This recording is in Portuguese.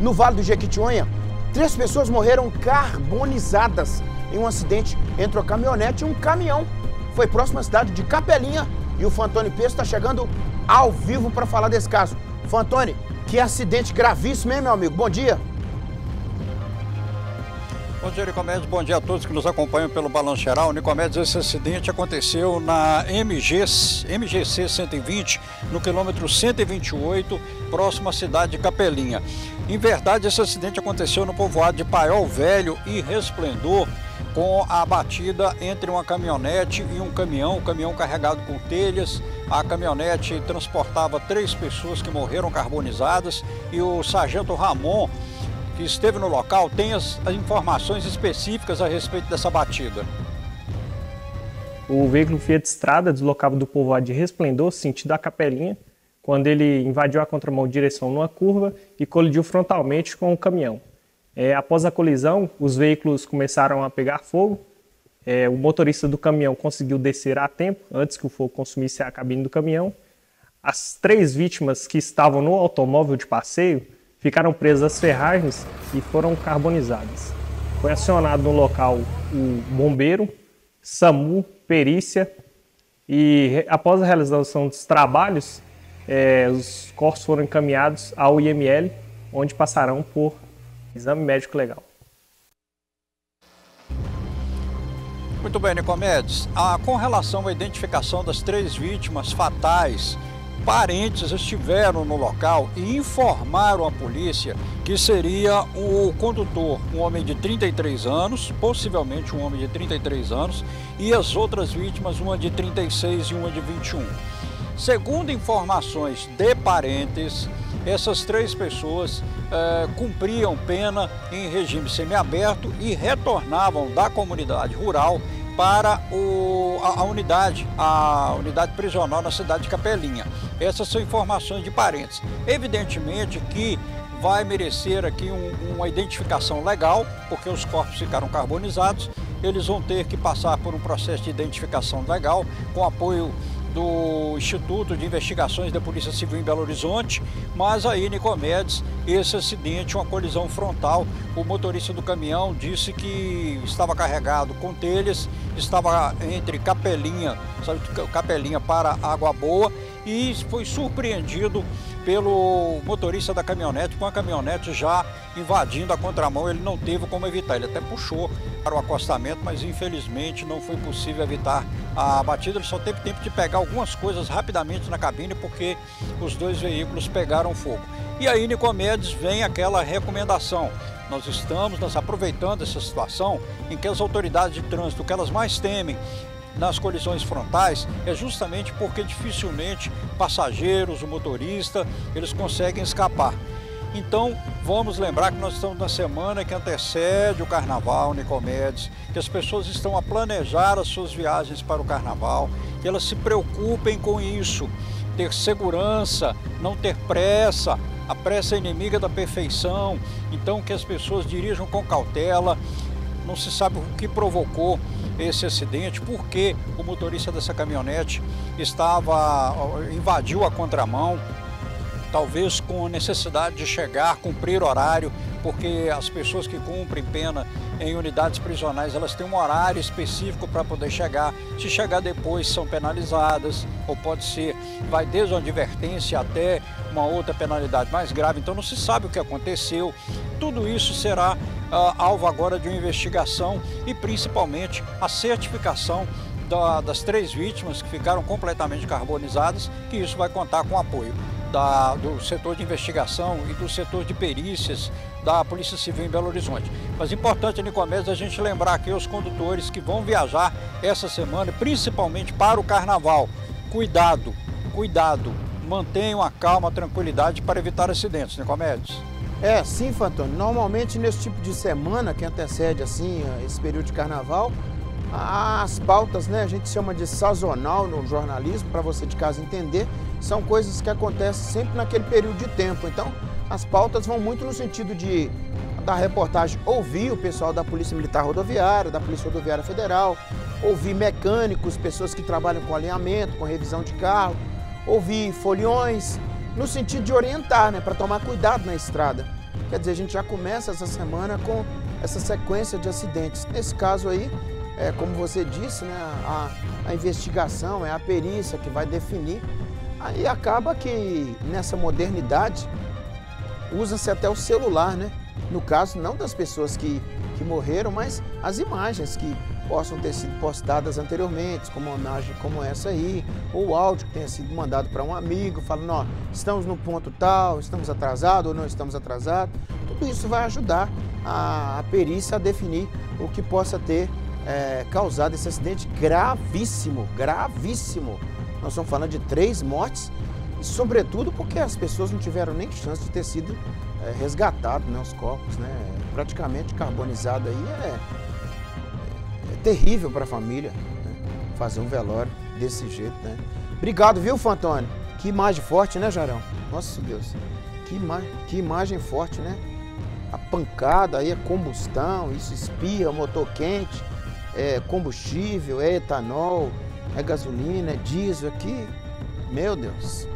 no Vale do Jequitinhonha, três pessoas morreram carbonizadas em um acidente entre uma caminhonete e um caminhão. Foi próximo à cidade de Capelinha e o Fantoni Peso está chegando ao vivo para falar desse caso. Fantoni, que acidente gravíssimo, hein, meu amigo? Bom dia. Bom dia, Nicomedes. Bom dia a todos que nos acompanham pelo Balanço Geral. Nicomedes, esse acidente aconteceu na MG, MGC 120, no quilômetro 128, próximo à cidade de Capelinha. Em verdade, esse acidente aconteceu no povoado de Paiol Velho e Resplendor, com a batida entre uma caminhonete e um caminhão, o caminhão carregado com telhas. A caminhonete transportava três pessoas que morreram carbonizadas e o sargento Ramon que esteve no local tem as, as informações específicas a respeito dessa batida. O veículo Fiat Strada deslocava do povoado de Resplendor, sentido a Capelinha, quando ele invadiu a contramão de direção numa curva e colidiu frontalmente com o caminhão. É, após a colisão, os veículos começaram a pegar fogo. É, o motorista do caminhão conseguiu descer a tempo, antes que o fogo consumisse a cabine do caminhão. As três vítimas que estavam no automóvel de passeio ficaram presas às ferragens e foram carbonizadas. Foi acionado no local o bombeiro, SAMU, perícia e após a realização dos trabalhos, é, os corpos foram encaminhados ao IML, onde passarão por exame médico legal. Muito bem, Nicomedes. Ah, com relação à identificação das três vítimas fatais parentes estiveram no local e informaram a polícia que seria o condutor, um homem de 33 anos, possivelmente um homem de 33 anos, e as outras vítimas, uma de 36 e uma de 21. Segundo informações de parentes, essas três pessoas eh, cumpriam pena em regime semiaberto e retornavam da comunidade rural para o, a, a, unidade, a unidade prisional na cidade de Capelinha. Essas são informações de parentes. Evidentemente que vai merecer aqui um, uma identificação legal, porque os corpos ficaram carbonizados, eles vão ter que passar por um processo de identificação legal, com apoio do Instituto de Investigações da Polícia Civil em Belo Horizonte, mas aí, Nicomedes, esse acidente, uma colisão frontal, o motorista do caminhão disse que estava carregado com telhas, estava entre Capelinha, sabe, Capelinha para Água Boa e foi surpreendido pelo motorista da caminhonete, com a caminhonete já invadindo a contramão, ele não teve como evitar, ele até puxou para o acostamento, mas infelizmente não foi possível evitar a batida, ele só teve tempo de pegar algumas coisas rapidamente na cabine, porque os dois veículos pegaram fogo. E aí, Nicomedes, vem aquela recomendação, nós estamos nós aproveitando essa situação em que as autoridades de trânsito, que elas mais temem nas colisões frontais é justamente porque dificilmente passageiros, o motorista, eles conseguem escapar. Então, vamos lembrar que nós estamos na semana que antecede o Carnaval, Nicomedes, que as pessoas estão a planejar as suas viagens para o Carnaval, que elas se preocupem com isso, ter segurança, não ter pressa, a pressa é inimiga da perfeição, então que as pessoas dirijam com cautela, não se sabe o que provocou esse acidente, porque o motorista dessa caminhonete estava invadiu a contramão, talvez com necessidade de chegar, cumprir horário, porque as pessoas que cumprem pena em unidades prisionais, elas têm um horário específico para poder chegar. Se chegar depois, são penalizadas, ou pode ser, vai desde uma advertência até uma outra penalidade mais grave. Então não se sabe o que aconteceu. Tudo isso será uh, alvo agora de uma investigação e principalmente a certificação da, das três vítimas que ficaram completamente carbonizadas, que isso vai contar com apoio da, do setor de investigação e do setor de perícias da Polícia Civil em Belo Horizonte. Mas importante, Nicomedes, a gente lembrar aqui os condutores que vão viajar essa semana, principalmente para o Carnaval. Cuidado, cuidado, mantenham a calma, a tranquilidade para evitar acidentes, Nicomedes. É, sim, Fantônio. Normalmente nesse tipo de semana que antecede assim esse período de carnaval, as pautas, né, a gente chama de sazonal no jornalismo, para você de casa entender, são coisas que acontecem sempre naquele período de tempo. Então, as pautas vão muito no sentido de da reportagem ouvir o pessoal da Polícia Militar Rodoviária, da Polícia Rodoviária Federal, ouvir mecânicos, pessoas que trabalham com alinhamento, com revisão de carro, ouvir foliões, no sentido de orientar, né, para tomar cuidado na estrada. Quer dizer, a gente já começa essa semana com essa sequência de acidentes. Nesse caso aí, é, como você disse, né, a, a investigação, é a perícia que vai definir. Aí acaba que nessa modernidade usa-se até o celular, né? No caso, não das pessoas que, que morreram, mas as imagens que possam ter sido postadas anteriormente, como imagem como essa aí, ou o áudio que tenha sido mandado para um amigo, falando, ó, estamos no ponto tal, estamos atrasados ou não estamos atrasados. Tudo isso vai ajudar a, a perícia a definir o que possa ter é, causado esse acidente gravíssimo, gravíssimo. Nós estamos falando de três mortes, e sobretudo porque as pessoas não tiveram nem chance de ter sido é, resgatado, né, os corpos, né, praticamente carbonizado aí é terrível para a família né? fazer um velório desse jeito, né? Obrigado, viu, Fantônio? Que imagem forte, né, Jarão? Nossa Deus, que, ima que imagem forte, né? A pancada aí é combustão, isso espia, motor quente, é combustível, é etanol, é gasolina, é diesel aqui. Meu Deus.